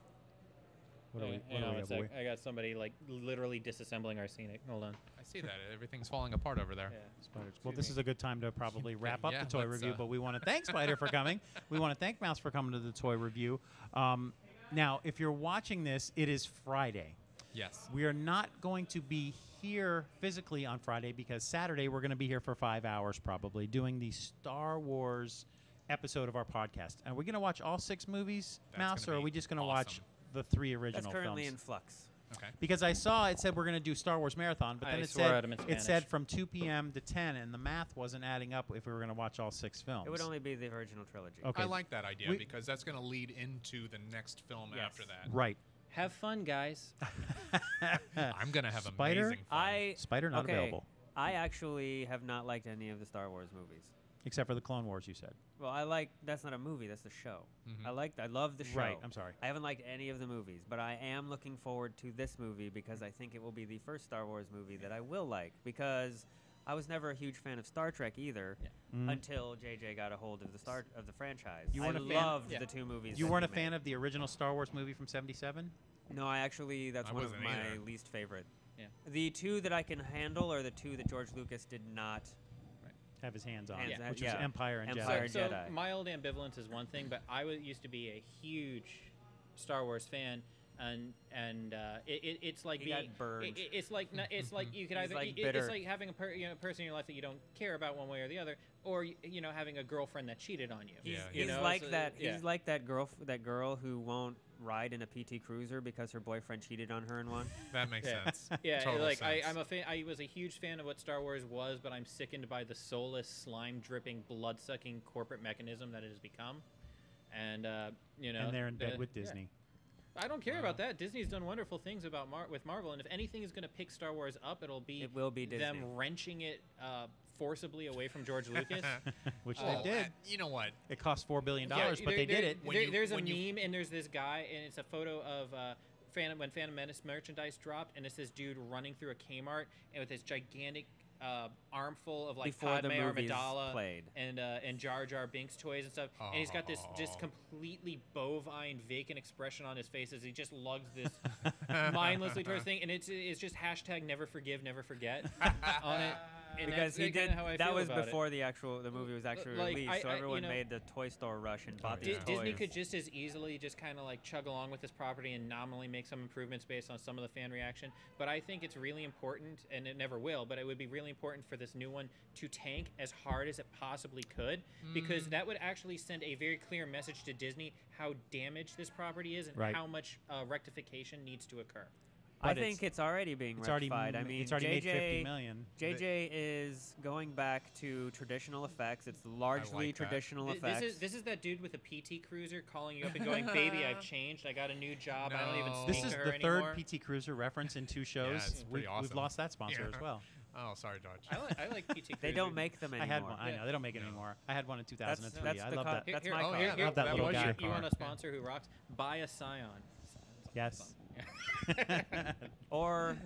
What are we? What are we, one sec. boy? I got somebody like literally disassembling our scenic. Hold on. I see that. Everything's falling apart over there. Yeah. Spiders. Well, this me. is a good time to probably wrap up Yeah, the toy review, uh, but we want to thank Spider for coming. We want to thank Maus for coming to the toy review. Um, now, if you're watching this, it is Friday. Yes. We are not going to be here physically on Friday because Saturday we're going to be here for five hours probably doing the Star Wars episode of our podcast. And we're going to watch all six movies, That's Maus, or are we just going to watch the three original That's currently films? in flux. Okay. because I saw it said we're going to do Star Wars marathon, but then I it said at him in it said from 2 p.m. to 10, and the math wasn't adding up if we were going to watch all six films. It would only be the original trilogy. Okay. I like that idea We- because that's going to lead into the next film Yes. after that. right. Have fun, guys. I'm going to have Spider? amazing fun. I Spider not okay, available, I actually have not liked any of the Star Wars movies. except for the Clone Wars. You said Well, I like that's not a movie, that's a show. Mhm. I like I love the show. right. I'm sorry. I haven't liked any of the movies, but I am looking forward to this movie because I think it will be the first Star Wars movie that I will like because I was never a huge fan of Star Trek either Mhm. until JJ got a hold of the start of the franchise. You I weren't a fan- loved Yeah. the two movies. You that weren't a he fan made. of the original Star Wars movie from '77. No, I actually that's I one of my either. least favorite. Yeah. The two that I can handle are the two that George Lucas did not. Have his hands on, Hands it, which yeah. was Empire and Empire Jedi. so, Jedi. mild ambivalence is one thing, but I w- used to be a huge Star Wars fan, and and uh, it, it, it's like He got being burned. it- it- it's like it's like you could either like it, it's like having a per, you know, person in your life that you don't care about one way or the other, or you know having a girlfriend that cheated on you. Yeah, He's. You he's know, like so, that. yeah. He's like that girl. That girl who won't ride in a PT Cruiser because her boyfriend cheated on her in one. That makes Yeah. sense. Yeah, Total like I, sense. I'm a fan. I was a huge fan of what Star Wars was, but I'm sickened by the soulless, slime-dripping, blood-sucking corporate mechanism that it has become. And uh, you know, and they're in bed the- with yeah. Disney. I don't care Wow. about that. Disney's done wonderful things about Mar- with Marvel, and if anything is going to pick Star Wars up, it'll be It will be them wrenching it uh, forcibly away from George Lucas. Which Oh, they did. uh, you know what? It cost four billion Yeah, dollars, but there- they did there- it. There- you- there's a when you- meme, and there's this guy, and it's a photo of uh, Phantom, when Phantom Menace merchandise dropped, and it's this dude running through a Kmart and with this gigantic uh, armful of like Before the Padme movies Amidala played. and uh, and Jar Jar Binks toys and stuff, and he's got this just completely bovine, vacant expression on his face as he just lugs this mindlessly towards thing, and it's it's just hashtag never forgive, never forget on it. And because that's he did. how I that was about it. before the actual the movie was actually like, released, I- so I- you everyone know- made the toy store rush and bought Oh, these yeah. Di- Disney toys. could just as easily just kind of like chug along with this property and nominally make some improvements based on some of the fan reaction. But I think it's really important, and it never will, but it would be really important for this new one to tank as hard as it possibly could, because Mm. that would actually send a very clear message to Disney how damaged this property is and Right. how much uh, rectification needs to occur. I think it's- it's, already being It's already rectified. I m- mean, it's already made JJ, fifty million. JJ is going back to traditional effects. It's largely like traditional Th- effects. This is this is that dude with a PT Cruiser calling you up and going, "Baby, I've changed. I got a new job. I don't even No. speak This is the anymore." third PT Cruiser reference in two shows. it's we've, we've awesome. lost that sponsor Yeah. as well. Oh, sorry, George. I like, I like PT Cruiser. they don't make them I anymore. had one. I know they don't make it No. anymore. I had one in 2003. that's I love co- that. Here- That's here- my oh, car. yeah, I love that that little guy. You want a sponsor who rocks? Buy a Scion. Yes. Or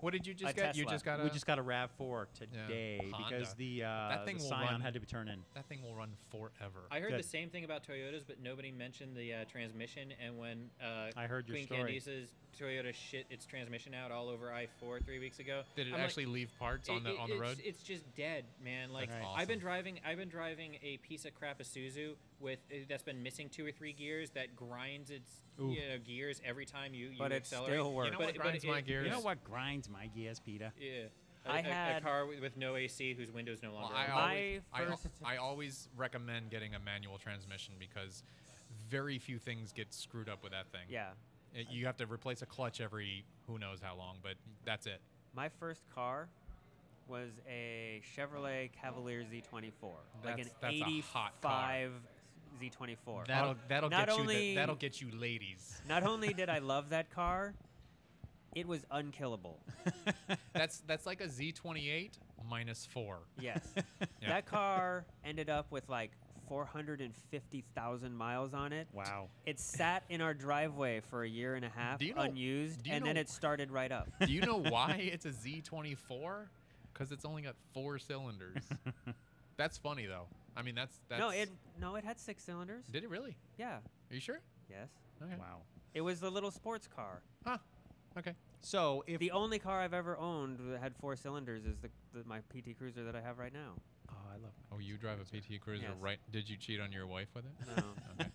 What did you just A get? You Tesla. just got a. we just got a Rav Four today because the uh, That thing the will Scion run- had to be turned in. That thing will run forever. I heard Good. the same thing about Toyotas, but nobody mentioned the uh, transmission. And when uh, I heard your Queen story. Candice's Toyota shit its transmission out all over I-4 three weeks ago, Did it I'm like, actually leave parts on the it- on the it's, road? It's just dead, man. Like That's I've been driving, I've been driving a piece of crap Isuzu with uh, that's been missing two or three gears that grinds its Oof. you know, gears every time you you but it still works. You know what but grinds it- my it- gears? You know what grinds my gears, Peter? Yeah. I a, a- a had- a car with, with no AC whose windows no Well, longer. I. My always, I, first- I always recommend getting a manual transmission because very few things get screwed up with that thing. yeah, It- you have to replace a clutch every who knows how long, but that's it. my first car was a Chevrolet Cavalier Z24, like an That's- that's a hot car. 85 Z24. That'll that'll not get you the, that'll get you ladies. Not only did I love that car, it was unkillable. That's that's like a Z28 minus four. Yes. Yeah. That car ended up with like 450,000 miles on it. Wow. It sat in our driveway for a year and a half, Do you know- unused, do you and then it started right up. Do you know why it's a Z24? Because it's only got four cylinders. that's funny though. I mean that's that's. no, it no, it had six cylinders. did it really? yeah. Are you sure? Yes. Okay. Wow. It was the little sports car. Huh. Okay. So if the only car I've ever owned that had four cylinders is the, the my PT Cruiser that I have right now. oh, I love Oh, you drive a PT Cruiser, Yes. right? Did you cheat on your wife with it? No. Okay.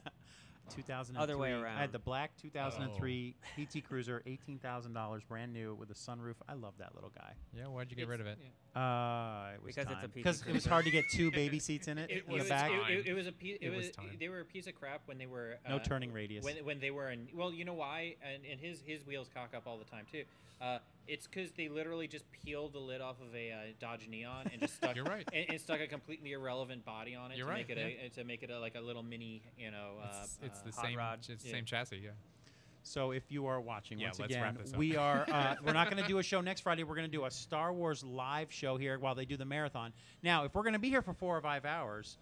2003. Other way around. I had the black 2003 PT Cruiser, eighteen thousand dollars, brand new with a sunroof. I love that little guy. Yeah. Why'd you get It's- rid of it? yeah. Uh, it was Because it's a time. PT because it was hard to get two baby seats in it, It, in it the was, back. it, it, it was a piece. It, It was was. time. They were a piece of crap when they were. No uh, turning radius. When, when they were in. Well, you know why? And, and his his wheels cock up all the time too. Uh, it's because they literally just peeled the lid off of a uh, Dodge Neon and just stuck. You're right. And, and stuck a completely irrelevant body on it You're to right, make it a to make it a, like a little mini. You know. Uh, It's, it's uh, the hot same. rod. It's the Yeah. same chassis. Yeah. So if you are watching, Yeah, once let's again, wrap this up. we are. Uh, we're not going to do a show next Friday. We're going to do a Star Wars live show here while they do the marathon. Now, if we're going to be here for four or five hours,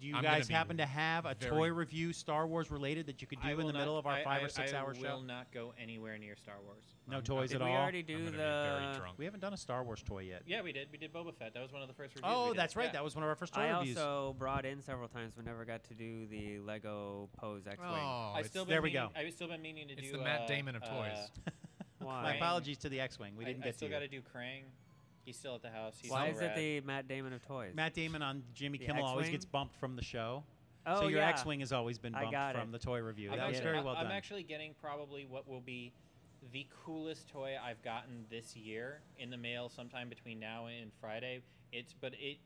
do you I'm guys happen to have a toy review Star Wars related that you could I do in the not- middle of our I- five I- or six hour I hour will not go anywhere near Star Wars. No I'm- toys Did at we all. already I'm do the? be very drunk. We haven't done a Star Wars toy yet. Yeah, we did. We did Boba Fett. That was one of the first reviews. Oh, we did. that's right. Yeah. That was one of our first toy I reviews. also brought in several times, but never got to do the Lego Poe's X-wing. Oh, I've still been there we meaning, go. I've still been meaning to it's do. the Matt uh, Damon of uh, toys. My apologies to the X-wing. We didn't get I, get still to got to do Krang. He's still at the house. He's Why so is it the Matt Damon of toys? Matt Damon on Jimmy The Kimmel always X-Wing? gets bumped from the show. oh so your yeah. X-wing has always been I bumped got from it. the toy review. I'm that was actually- very I- well I'm actually getting probably what will be the coolest toy I've gotten this year in the mail sometime between now and Friday. It's but it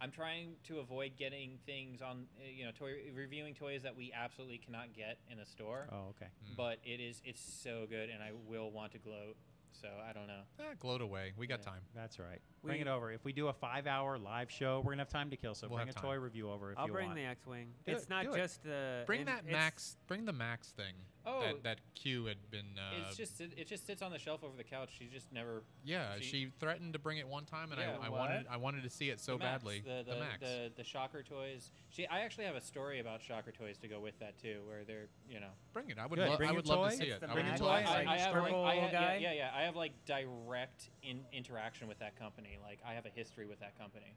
I'm trying to avoid getting things on uh, you know toy reviewing toys that we absolutely cannot get in a store. oh, okay. Mm. But it is it's so good and I will want to gloat. So I don't know. Ah, gloat away. We got Yeah. time. That's right. Bring it over. If we do a five-hour live show, we're gonna have time to kill. So We'll bring a have toy review over if I'll you bring the X-wing. Do it's it, not do it. just the. Bring it- that Max. Bring the Max thing. Oh. that that Q had been. Uh, it's just it, it just sits on the shelf over the couch. She just never yeah. she- She, threatened to bring it one time, and Yeah, I, I wanted I wanted to see it so the Max, badly. The the, Max. the the Shocker toys. She I actually have a story about Shocker toys to go with that too, where they're you know. bring it. I would. Good. Lo- I would love toy. to see It's it. I Bring would your Max toy. love to I, see and it. I have like, I ha- guy? Yeah, yeah, yeah. I have like direct in, interaction with that company. Like I have a history with that company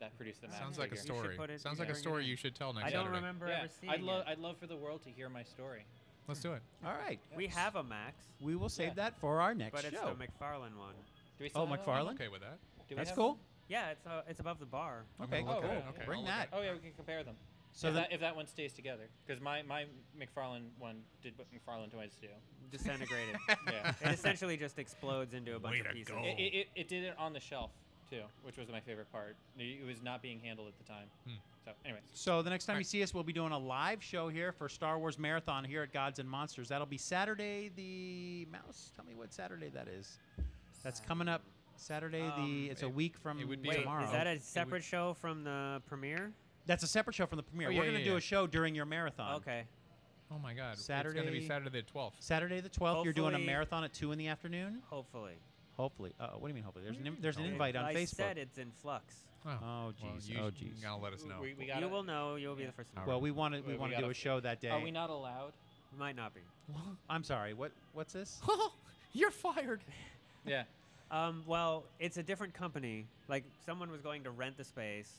that produced the Max Sounds like a figure. You should story. Sounds like a should bring it story you should tell next I don't Saturday. remember Yeah, ever seeing I'd love. I'd love for the world to hear my story. Let's do it. All right. We have a Max, We will save Yeah. that for our next but it's show. the McFarlane one. Do we Oh, still have that? McFarlane? I'm okay with that. Do we That's have- cool. Yeah, it's uh, it's above the bar. Okay, gonna look cool. at it. Okay, Bring I'll look that. at it. Oh yeah, we can compare them. So if, the- that, if that one stays together, because my my McFarlane one did what McFarlane toys do. Disintegrated. Yeah. it essentially just explodes into a bunch Way of to pieces. go. It, it, it, it did it on the shelf too, which was my favorite part. It it was not being handled at the time. Hmm. So, anyways, So the next time you see us, we'll be doing a live show here for Star Wars Marathon here at Gods and Monsters. That'll be Saturday. The mouse. Tell me what Saturday that is. That's coming up. Saturday. the Um, it's a week from it would be Wait, tomorrow. is that a would- separate show from the premiere? That's a separate show from the premiere. Oh, We're going to yeah, do yeah. a show during your marathon. Okay. Oh my God! It's gonna be Saturday the 12th. Saturday the 12th. You're doing a marathon at two in the afternoon. Hopefully. Hopefully. Uh, what do you mean? Hopefully. There's an there's an invite on I Facebook. said it's in flux. Oh, Oh well, jeez. you oh you jeez. gotta let us know. we, we you will know. You'll be the first to know. Well, we want to we We- we want to do gotta- a show that day. Are we not allowed? We might not be. I'm sorry. What what's this? You're fired. Yeah. Um, well, it's a different company. Like someone was going to rent the space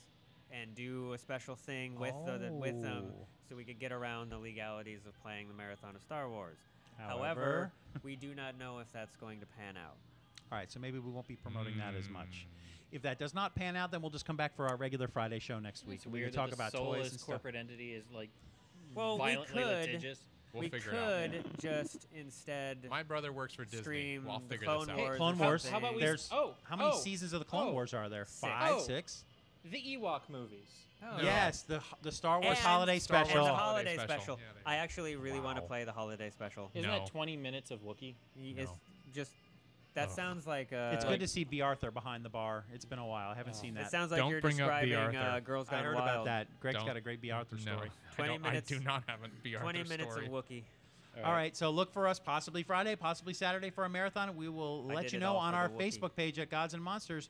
and do a special thing with the, the with them, Oh. so we could get around the legalities of playing the marathon of Star Wars. However, However, we do not know if that's going to pan out. All right. So maybe we won't be promoting that as much. Mm. If that does not pan out, then we'll just come back for our regular Friday show next week. It's and we weird can talk that the about soulless toys and stuff. corporate entity is like Well, we violently could. litigious. We'll we figure could it out. just instead. My brother works for Disney. Stream Well, I'll figure Clone this out. Wars Clone or Wars. How about we? There's oh, how many oh, seasons of the Clone oh. Wars are there? Six. Five, Oh. six. The Ewok movies. Oh. No. Yes, the the Star Wars And holiday Star Wars And special. the Holiday holiday special. special. Yeah, there you I go. actually really want to Wow. play the holiday special. Isn't No. that 20 minutes of Wookiee? Y- No. It's just that Ugh. sounds like uh, it's like- good to see Bea Arthur behind the bar. It's been a while. I haven't Oh. seen It that. sounds like Don't you're bring up Bea describing uh, Arthur. Girls I Gone heard Wild. about that. Greg's Don't- got a great Bea Arthur no, story. I 20 don't- minutes- I do not have a Bea 20 Arthur minutes story. of Wookiee. All right, so look for us possibly Friday, possibly Saturday for a marathon. We will I let did you it know all on for our the Wookiee. Facebook page at Gods and Monsters.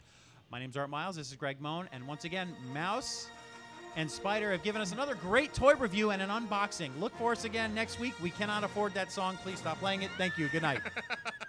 My name's Art Miles. This is Greg Mohn. And once again, Maus and Spider have given us another great toy review and an unboxing. Look for us again next week. We cannot afford that song. Please stop playing it. Thank you. Good night.